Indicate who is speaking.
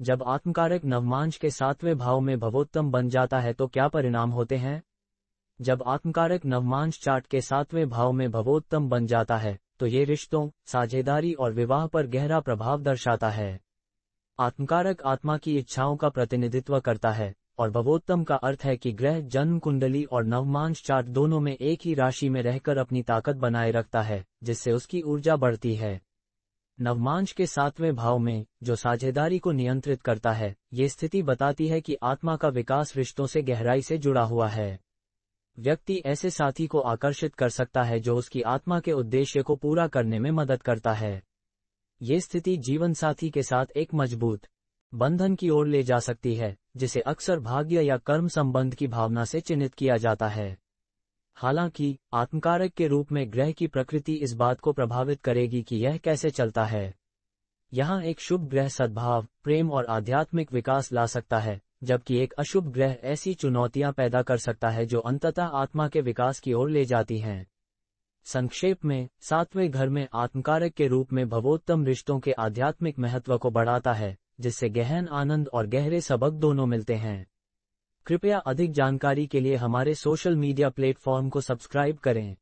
Speaker 1: जब आत्मकारक नवमांश के सातवें भाव में भवोत्तम बन जाता है तो क्या परिणाम होते हैं? जब आत्मकारक नवमांश चार्ट के सातवें भाव में भवोत्तम बन जाता है तो ये रिश्तों, साझेदारी और विवाह पर गहरा प्रभाव दर्शाता है। आत्मकारक आत्मा की इच्छाओं का प्रतिनिधित्व करता है, और भवोत्तम का अर्थ है कि ग्रह, जन्म, कुंडली और नवमांश चार्ट दोनों में एक ही राशि में रहकर अपनी ताकत बनाए रखता है, जिससे उसकी ऊर्जा बढ़ती है। नवमांश के सातवें भाव में, जो साझेदारी को नियंत्रित करता है, ये स्थिति बताती है कि आत्मा का विकास रिश्तों से गहराई से जुड़ा हुआ है। व्यक्ति ऐसे साथी को आकर्षित कर सकता है जो उसकी आत्मा के उद्देश्य को पूरा करने में मदद करता है। ये स्थिति जीवन साथी के साथ एक मज़बूत, बंधन की ओर ले जा सकती है, जिसे अक्सर भाग्य या कर्म संबंध की भावना से चिन्हित किया जाता है। हालाँकि, आत्मकारक के रूप में ग्रह की प्रकृति इस बात को प्रभावित करेगी कि यह कैसे चलता है। यहाँ एक शुभ ग्रह सद्भाव, प्रेम और आध्यात्मिक विकास ला सकता है, जबकि एक अशुभ ग्रह ऐसी चुनौतियाँ पैदा कर सकता है जो अंततः आत्मा के विकास की ओर ले जाती हैं। संक्षेप में, सातवें घर में आत्मकारक के रूप में भवोत्तम रिश्तों के आध्यात्मिक महत्व को बढ़ाता है, जिससे गहन आनंद और गहरे सबक दोनों मिलते हैं। कृपया अधिक जानकारी के लिए हमारे सोशल मीडिया प्लेटफॉर्म को सब्सक्राइब करें।